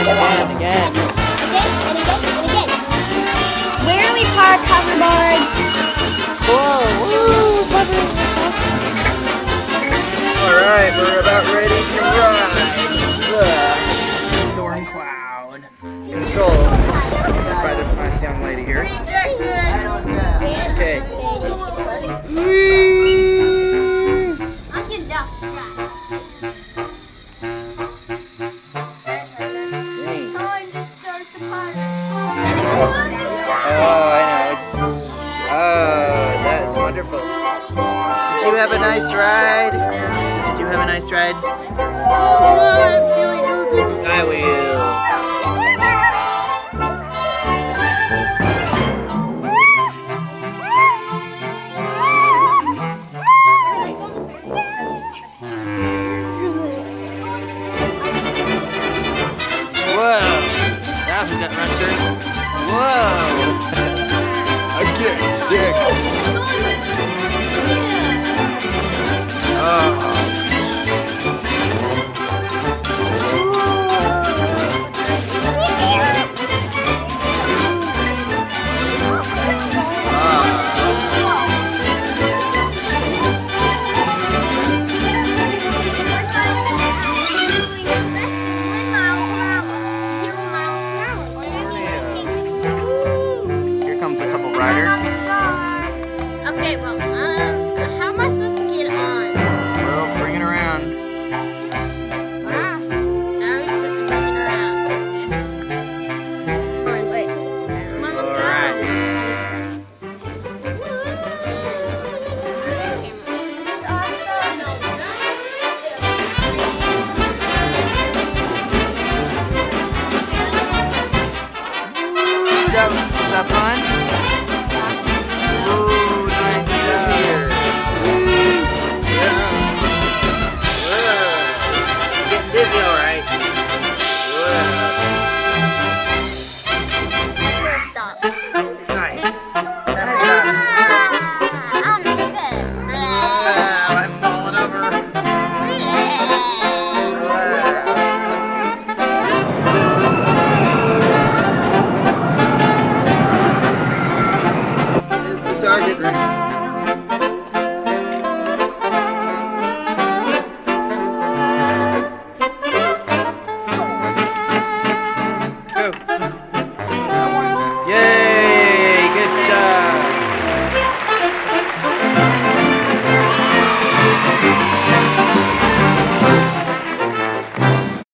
again, and again. Again, and again, and again. Where do we park hoverboards? Oh, that's wonderful. Did you have a nice ride? Did you have a nice ride? I will. Whoa, that's a gut. Whoa. Sick. Oh. Ah. Here comes a couple riders. Okay, well, um, how am I supposed to get on? Well, bring it around. Ah, how are you supposed to bring it around? Come on, wait. Come on, let's Is that, is that fun?